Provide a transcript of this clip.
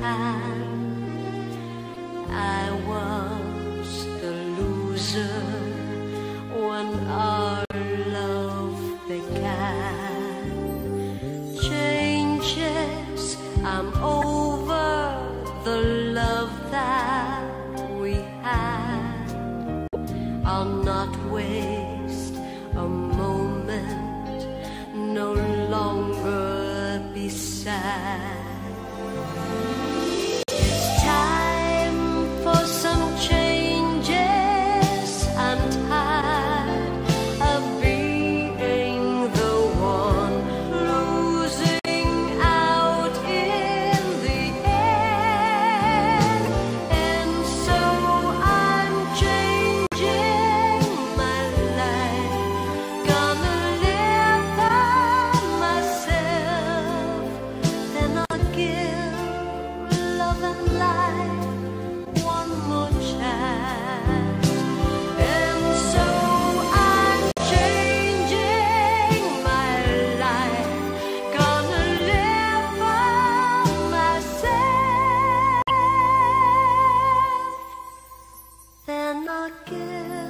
I was the loser when our love began. Changes, I'm over the love. again.